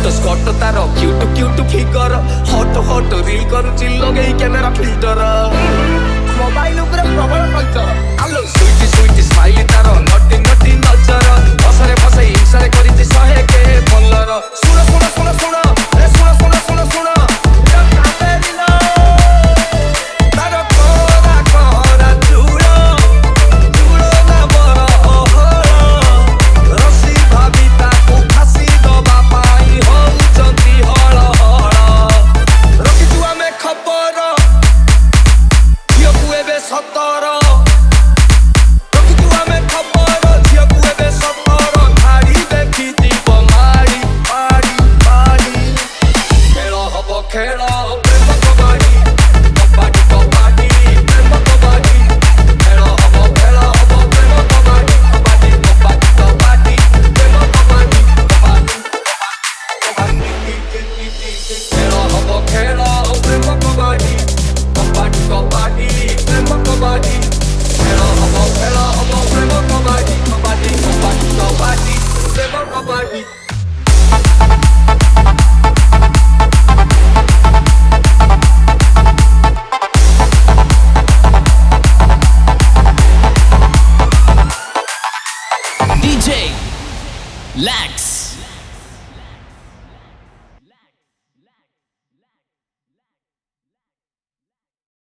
ଫଟ skirt ତାର କ୍ୟୁଟୁ କ୍ୟୁଟୁ figure ହଟ ହଟ reel କରୁଛି ଲଗେଇ କ୍ୟାମେରା ଫିଲ୍ଟର all Lax.